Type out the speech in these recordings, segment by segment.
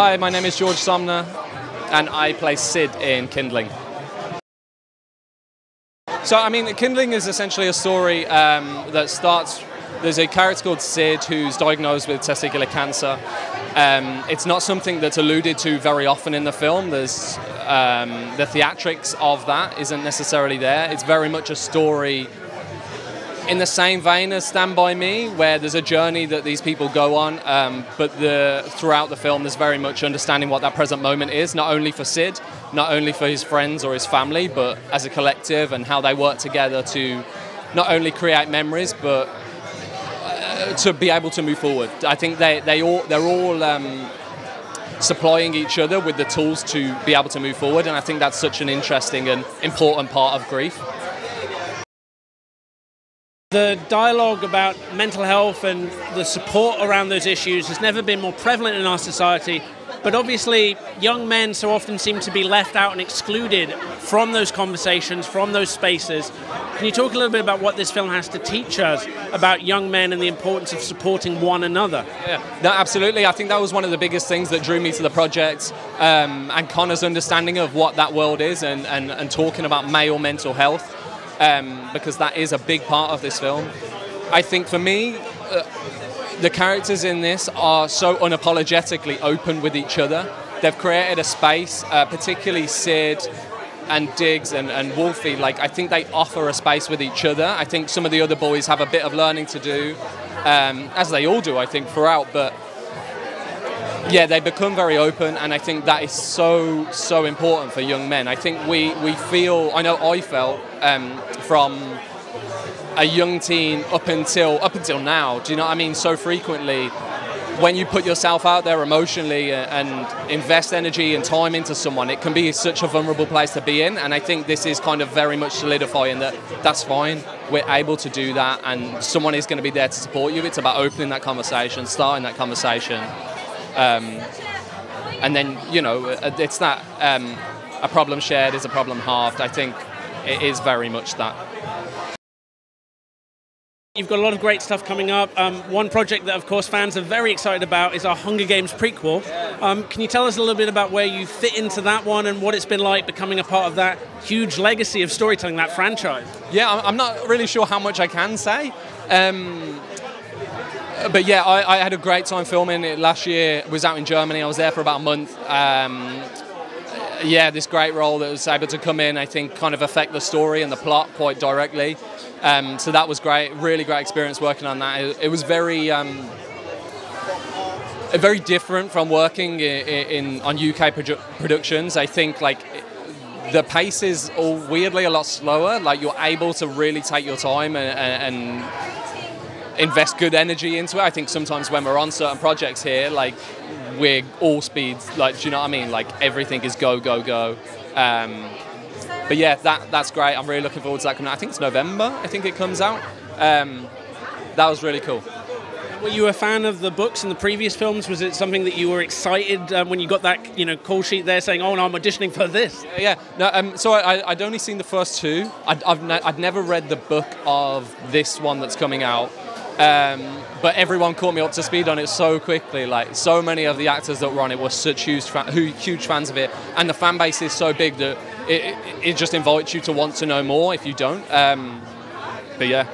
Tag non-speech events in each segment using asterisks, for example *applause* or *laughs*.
Hi, my name is George Somner, and I play Sid in Kindling. So, I mean, Kindling is essentially a story um, that starts. There's a character called Sid who's diagnosed with testicular cancer. Um, it's not something that's alluded to very often in the film. There's um, the theatrics of that isn't necessarily there. It's very much a story in the same vein as Stand By Me, where there's a journey that these people go on, um, but the, throughout the film, there's very much understanding what that present moment is, not only for Sid, not only for his friends or his family, but as a collective and how they work together to not only create memories, but uh, to be able to move forward. I think they, they all, they're all um, supplying each other with the tools to be able to move forward, and I think that's such an interesting and important part of grief. The dialogue about mental health and the support around those issues has never been more prevalent in our society. But obviously, young men so often seem to be left out and excluded from those conversations, from those spaces. Can you talk a little bit about what this film has to teach us about young men and the importance of supporting one another? Yeah, no, absolutely. I think that was one of the biggest things that drew me to the project um, and Connor's understanding of what that world is and, and, and talking about male mental health um, because that is a big part of this film. I think for me, uh, the characters in this are so unapologetically open with each other. They've created a space, uh, particularly Sid and Diggs and, and Wolfie. Like I think they offer a space with each other. I think some of the other boys have a bit of learning to do, um, as they all do. I think throughout, but yeah, they become very open, and I think that is so so important for young men. I think we we feel. I know I felt um, from a young teen up until up until now. Do you know what I mean? So frequently, when you put yourself out there emotionally and invest energy and time into someone, it can be such a vulnerable place to be in. And I think this is kind of very much solidifying that that's fine. We're able to do that, and someone is going to be there to support you. It's about opening that conversation, starting that conversation. Um, and then, you know, it's that um, a problem shared is a problem halved. I think it is very much that. You've got a lot of great stuff coming up. Um, one project that, of course, fans are very excited about is our Hunger Games prequel. Um, can you tell us a little bit about where you fit into that one and what it's been like becoming a part of that huge legacy of storytelling, that franchise? Yeah, I'm not really sure how much I can say. Um, but yeah, I, I, had a great time filming it last year. was out in Germany. I was there for about a month. Um, yeah, this great role that was able to come in, I think, kind of affect the story and the plot quite directly. Um, so that was great. Really great experience working on that. It, it was very. Um, very different from working in, in on UK produ- productions. I think like the pace is all weirdly a lot slower. Like you're able to really take your time and, and invest good energy into it. I think sometimes when we're on certain projects here, like we're all speeds. Like, do you know what I mean? Like everything is go, go, go. Um, but yeah, that that's great. I'm really looking forward to that coming out. I think it's November. I think it comes out. Um, that was really cool. Were you a fan of the books and the previous films? Was it something that you were excited um, when you got that you know call sheet there saying, "Oh, no, I'm auditioning for this"? Yeah, no. Um, so I, would only seen the first two. I'd, I've, ne- I'd never read the book of this one that's coming out. Um, but everyone caught me up to speed on it so quickly. Like so many of the actors that were on it were such huge, fa- huge fans of it, and the fan base is so big that it, it, just invites you to want to know more if you don't. Um, but yeah.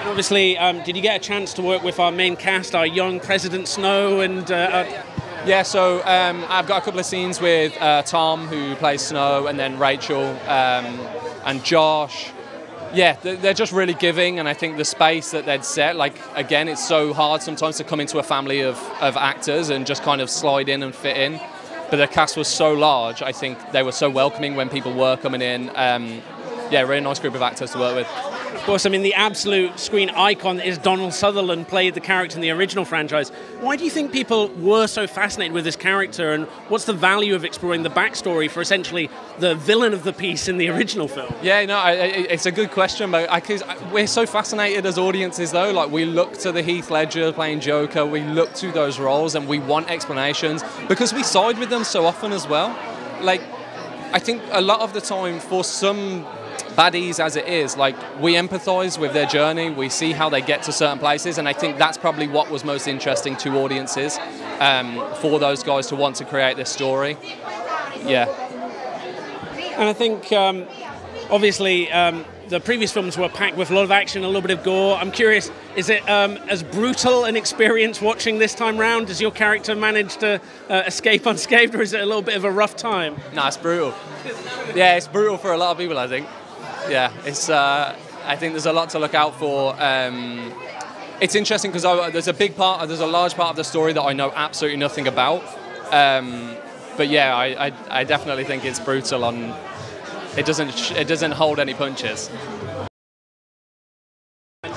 And obviously, um, did you get a chance to work with our main cast, our young President Snow, and? Uh, uh yeah, so um, I've got a couple of scenes with uh, Tom, who plays Snow, and then Rachel um, and Josh yeah, they're just really giving, and I think the space that they'd set, like again, it's so hard sometimes to come into a family of, of actors and just kind of slide in and fit in. But the cast was so large, I think they were so welcoming when people were coming in. Um, yeah, really nice group of actors to work with. Of course, I mean, the absolute screen icon is Donald Sutherland, played the character in the original franchise. Why do you think people were so fascinated with this character, and what's the value of exploring the backstory for essentially the villain of the piece in the original film? Yeah, no, I, it's a good question, but I, we're so fascinated as audiences, though. Like, we look to the Heath Ledger playing Joker, we look to those roles, and we want explanations because we side with them so often as well. Like, I think a lot of the time, for some baddies as it is, like we empathize with their journey, we see how they get to certain places, and I think that's probably what was most interesting to audiences. um, for those guys to want to create this story. Yeah. And I think, um, obviously, um, the previous films were packed with a lot of action, a little bit of gore. I'm curious, is it um, as brutal an experience watching this time round? Does your character manage to uh, escape *laughs* unscathed, or is it a little bit of a rough time? No, it's brutal. Yeah, it's brutal for a lot of people, I think. Yeah, it's. Uh, I think there's a lot to look out for. Um, it's interesting because there's a big part, there's a large part of the story that I know absolutely nothing about. Um, but yeah, I, I, I definitely think it's brutal on it doesn't it doesn't hold any punches.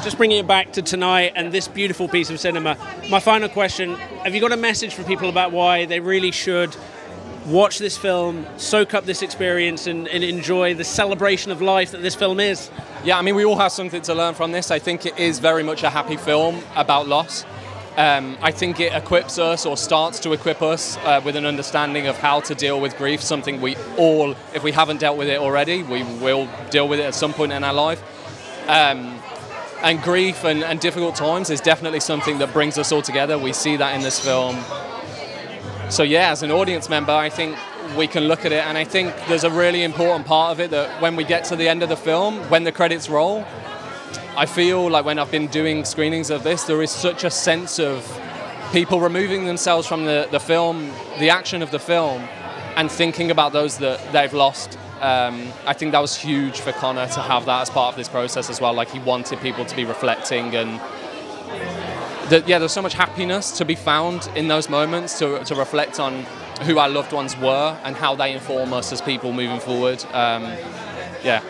Just bringing it back to tonight and this beautiful piece of cinema. My final question: Have you got a message for people about why they really should watch this film, soak up this experience, and, and enjoy the celebration of life that this film is? Yeah, I mean, we all have something to learn from this. I think it is very much a happy film about loss. Um, I think it equips us or starts to equip us uh, with an understanding of how to deal with grief, something we all, if we haven't dealt with it already, we will deal with it at some point in our life. Um, and grief and, and difficult times is definitely something that brings us all together. We see that in this film. So, yeah, as an audience member, I think we can look at it, and I think there's a really important part of it that when we get to the end of the film, when the credits roll, I feel like when I've been doing screenings of this, there is such a sense of people removing themselves from the, the film, the action of the film, and thinking about those that they've lost. Um, I think that was huge for Connor to have that as part of this process as well. Like he wanted people to be reflecting and that, yeah, there's so much happiness to be found in those moments to, to reflect on who our loved ones were and how they inform us as people moving forward. Um, yeah.